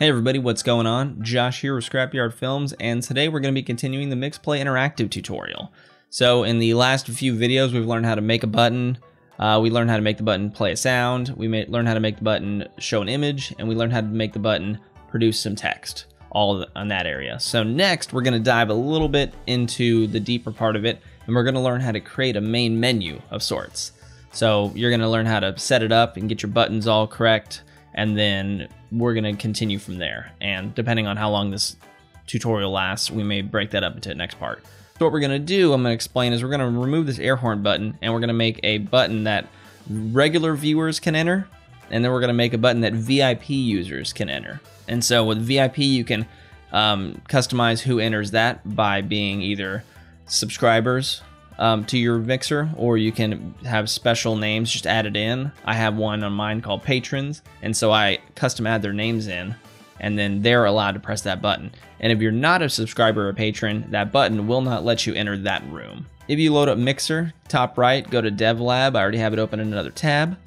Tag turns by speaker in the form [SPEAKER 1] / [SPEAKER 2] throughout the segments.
[SPEAKER 1] Hey everybody, what's going on? Josh here with Scrapyard Films, and today we're going to be continuing the Mixplay Interactive tutorial. So in the last few videos, we've learned how to make a button, uh, we learned how to make the button play a sound, we learned how to make the button show an image, and we learned how to make the button produce some text, all on that area. So next, we're going to dive a little bit into the deeper part of it, and we're going to learn how to create a main menu of sorts. So you're going to learn how to set it up and get your buttons all correct, and then we're going to continue from there. And depending on how long this tutorial lasts, we may break that up into the next part. So what we're going to do, I'm going to explain, is we're going to remove this air horn button, and we're going to make a button that regular viewers can enter, and then we're going to make a button that VIP users can enter. And so with VIP, you can um, customize who enters that by being either subscribers um, to your mixer, or you can have special names just added in. I have one on mine called patrons, and so I custom add their names in, and then they're allowed to press that button. And if you're not a subscriber or patron, that button will not let you enter that room. If you load up Mixer, top right, go to Dev Lab. I already have it open in another tab.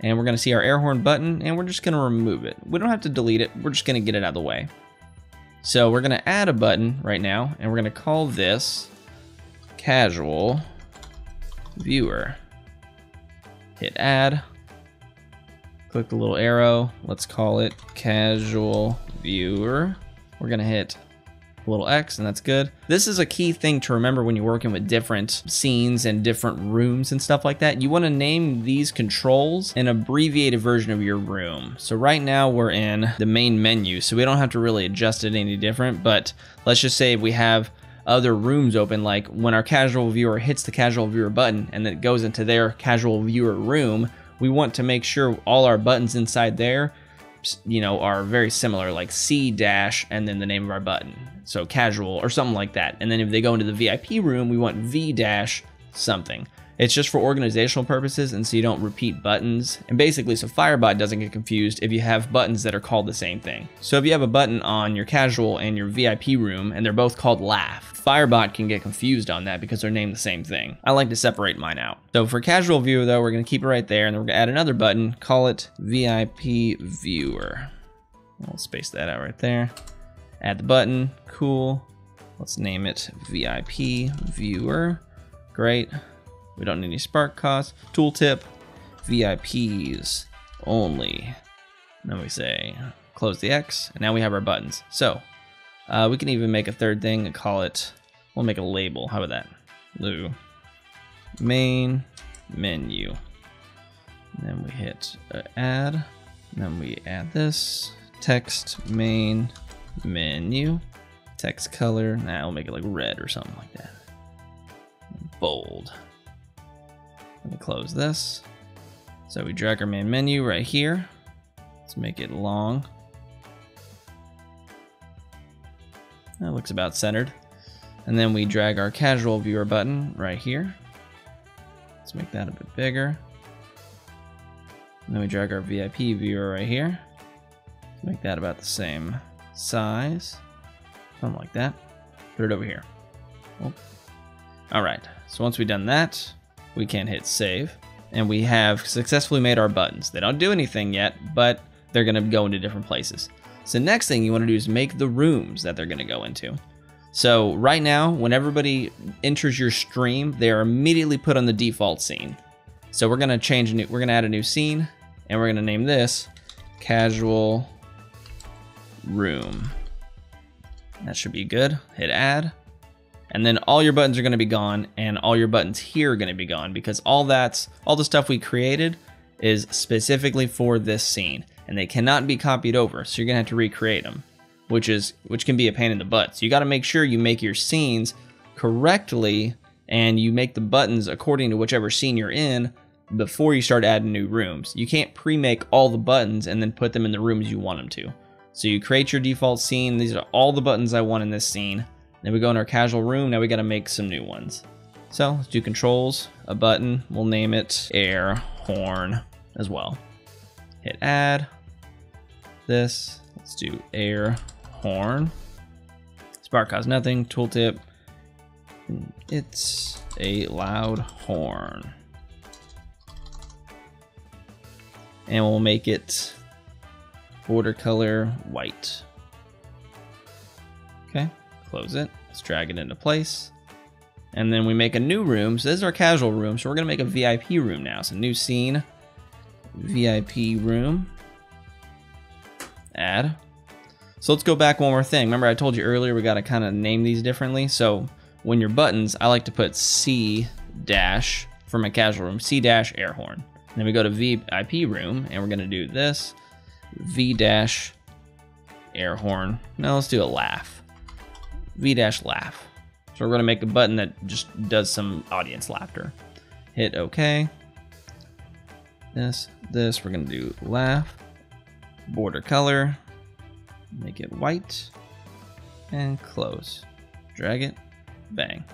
[SPEAKER 1] And we're going to see our air horn button, and we're just going to remove it. We don't have to delete it. We're just going to get it out of the way. So we're going to add a button right now, and we're going to call this casual viewer. Hit add. Click the little arrow. Let's call it casual viewer. We're gonna hit a little X and that's good. This is a key thing to remember when you're working with different scenes and different rooms and stuff like that. You wanna name these controls an abbreviated version of your room. So right now we're in the main menu, so we don't have to really adjust it any different, but let's just say we have other rooms open like when our casual viewer hits the casual viewer button and it goes into their casual viewer room we want to make sure all our buttons inside there you know are very similar like c dash and then the name of our button. So casual or something like that. And then if they go into the vip room we want v dash something it's just for organizational purposes and so you don't repeat buttons. And basically, so Firebot doesn't get confused if you have buttons that are called the same thing. So if you have a button on your casual and your VIP room and they're both called laugh, Firebot can get confused on that because they're named the same thing. I like to separate mine out. So for casual viewer though, we're gonna keep it right there and then we're gonna add another button, call it VIP viewer. I'll space that out right there. Add the button, cool. Let's name it VIP viewer. Great. We don't need any spark costs. Tooltip, VIPs only. Then we say close the X, and now we have our buttons. So uh, we can even make a third thing and call it, we'll make a label. How about that? Lou. Main menu. And then we hit uh, add. And then we add this. Text main menu. Text color. Now nah, we'll make it like red or something like that. Bold. Let me close this. So we drag our main menu right here. Let's make it long. That looks about centered. And then we drag our casual viewer button right here. Let's make that a bit bigger. And then we drag our VIP viewer right here. Let's make that about the same size. Something like that. Put it over here. Oh. All right, so once we've done that, we can hit save, and we have successfully made our buttons. They don't do anything yet, but they're gonna go into different places. So next thing you wanna do is make the rooms that they're gonna go into. So right now, when everybody enters your stream, they are immediately put on the default scene. So we're gonna change, new, we're gonna add a new scene, and we're gonna name this casual room. That should be good. Hit add and then all your buttons are going to be gone and all your buttons here are going to be gone because all that's all the stuff we created is specifically for this scene and they cannot be copied over so you're going to have to recreate them which is which can be a pain in the butt. So you got to make sure you make your scenes correctly and you make the buttons according to whichever scene you're in before you start adding new rooms. You can't pre-make all the buttons and then put them in the rooms you want them to. So you create your default scene. These are all the buttons i want in this scene then we go in our casual room. Now we got to make some new ones. So let's do controls, a button. We'll name it air horn as well. Hit add. This. Let's do air horn. Spark costs nothing. Tooltip. It's a loud horn. And we'll make it border color white. Okay, close it. Let's drag it into place. And then we make a new room. So this is our casual room. So we're gonna make a VIP room now. So new scene, VIP room, add. So let's go back one more thing. Remember I told you earlier we gotta kind of name these differently. So when your buttons, I like to put C dash for my casual room, C dash air horn. Then we go to VIP room and we're gonna do this, V dash air horn. Now let's do a laugh. V dash laugh. So we're gonna make a button that just does some audience laughter. Hit OK. This, this, we're gonna do laugh, border color, make it white, and close. Drag it, bang.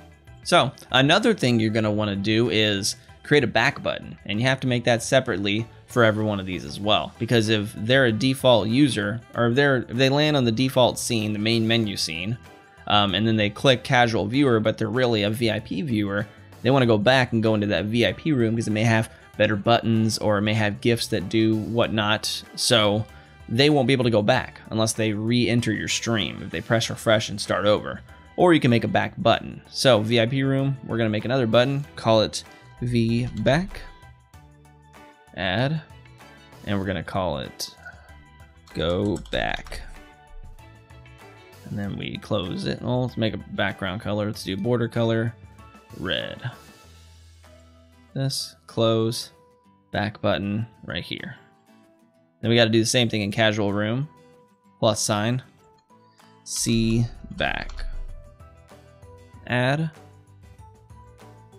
[SPEAKER 1] So another thing you're gonna wanna do is create a back button, and you have to make that separately for every one of these as well. Because if they're a default user, or if they're if they land on the default scene, the main menu scene, um, and then they click casual viewer, but they're really a VIP viewer, they want to go back and go into that VIP room because it may have better buttons or it may have gifts that do whatnot. So they won't be able to go back unless they re-enter your stream if they press refresh and start over. Or you can make a back button. So VIP room, we're gonna make another button, call it V back, add, and we're gonna call it go back. And then we close it. Well, let's make a background color. Let's do border color, red. This, close, back button right here. Then we got to do the same thing in casual room. Plus sign, C back. Add,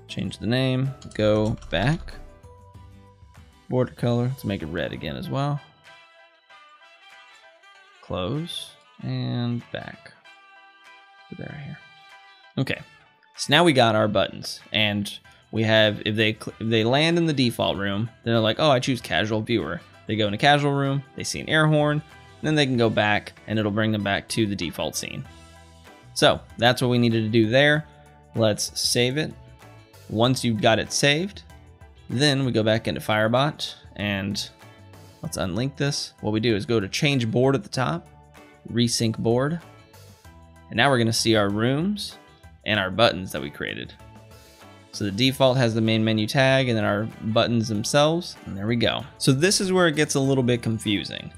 [SPEAKER 1] change the name, go back. Border color, let's make it red again as well. Close and back. Right here. Okay, so now we got our buttons, and we have if they if they land in the default room, they're like, oh, I choose casual viewer. They go into casual room, they see an air horn, then they can go back, and it'll bring them back to the default scene. So that's what we needed to do there. Let's save it. Once you've got it saved, then we go back into Firebot and let's unlink this. What we do is go to change board at the top, resync board. And now we're going to see our rooms and our buttons that we created. So the default has the main menu tag and then our buttons themselves. And there we go. So this is where it gets a little bit confusing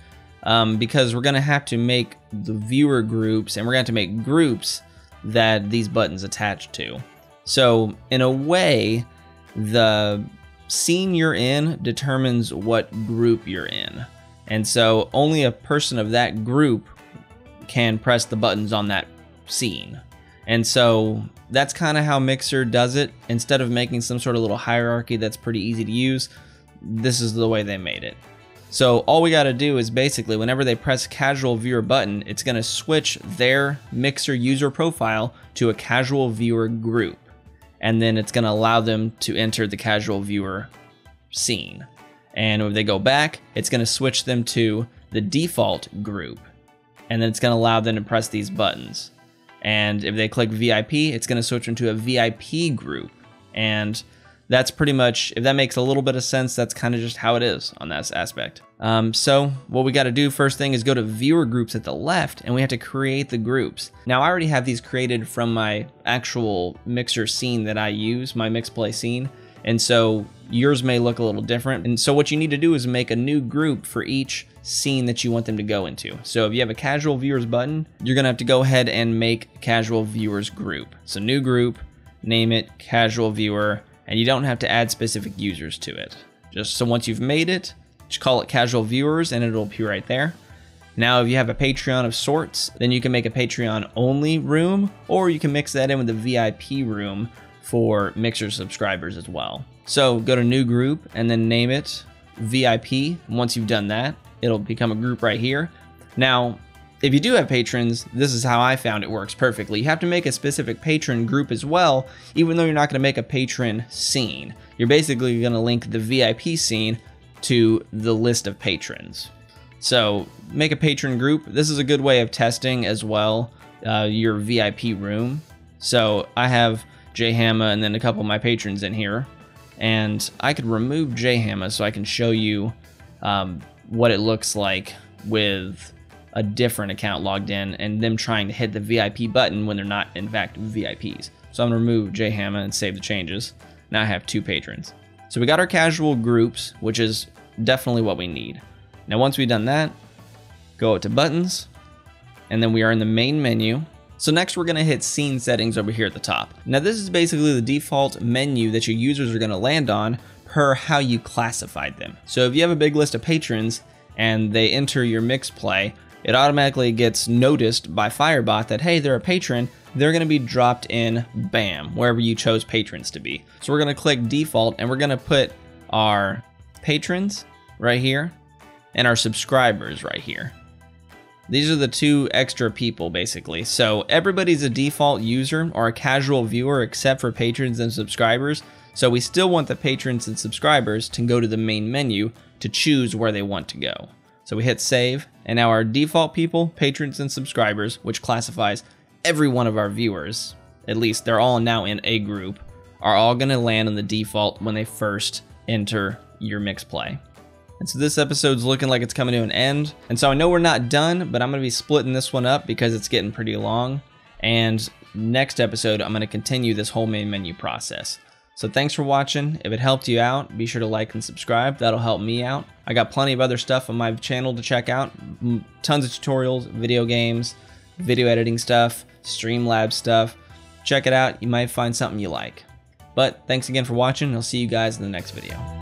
[SPEAKER 1] um, because we're going to have to make the viewer groups and we're going to have to make groups that these buttons attach to. So in a way, the scene you're in determines what group you're in. And so only a person of that group can press the buttons on that scene. And so that's kind of how Mixer does it. Instead of making some sort of little hierarchy that's pretty easy to use, this is the way they made it. So all we got to do is basically whenever they press casual viewer button, it's going to switch their Mixer user profile to a casual viewer group. And then it's going to allow them to enter the casual viewer scene. And when they go back, it's going to switch them to the default group and then it's going to allow them to press these buttons. And if they click VIP, it's going to switch into a VIP group. And that's pretty much, if that makes a little bit of sense, that's kind of just how it is on that aspect. Um, so what we got to do first thing is go to viewer groups at the left and we have to create the groups. Now I already have these created from my actual mixer scene that I use, my mix play scene. And so yours may look a little different. And so what you need to do is make a new group for each scene that you want them to go into. So if you have a casual viewers button, you're gonna have to go ahead and make casual viewers group. So new group, name it casual viewer, and you don't have to add specific users to it. Just so once you've made it, just call it casual viewers and it'll appear right there. Now, if you have a Patreon of sorts, then you can make a Patreon only room, or you can mix that in with the VIP room for Mixer subscribers as well. So go to new group and then name it VIP. Once you've done that, it'll become a group right here. Now, if you do have patrons, this is how I found it works perfectly. You have to make a specific patron group as well, even though you're not going to make a patron scene. You're basically going to link the VIP scene to the list of patrons. So make a patron group. This is a good way of testing as well uh, your VIP room. So I have J Hammah and then a couple of my patrons in here. And I could remove J Hammah so I can show you um, what it looks like with a different account logged in and them trying to hit the VIP button when they're not in fact VIPs. So I'm gonna remove JHammah and save the changes. Now I have two patrons. So we got our casual groups, which is definitely what we need. Now once we've done that, go to buttons, and then we are in the main menu. So next we're gonna hit scene settings over here at the top. Now this is basically the default menu that your users are gonna land on per how you classified them. So if you have a big list of patrons and they enter your mix play, it automatically gets noticed by Firebot that, hey, they're a patron, they're gonna be dropped in BAM, wherever you chose patrons to be. So we're gonna click default and we're gonna put our patrons right here and our subscribers right here. These are the two extra people basically. So everybody's a default user or a casual viewer except for patrons and subscribers. So we still want the patrons and subscribers to go to the main menu to choose where they want to go. So we hit save and now our default people, patrons and subscribers, which classifies every one of our viewers, at least they're all now in a group, are all gonna land on the default when they first enter your mix play. And so this episode's looking like it's coming to an end. And so I know we're not done, but I'm going to be splitting this one up because it's getting pretty long. And next episode, I'm going to continue this whole main menu process. So thanks for watching. If it helped you out, be sure to like and subscribe. That'll help me out. I got plenty of other stuff on my channel to check out. Tons of tutorials, video games, video editing stuff, Streamlabs stuff. Check it out. You might find something you like. But thanks again for watching. I'll see you guys in the next video.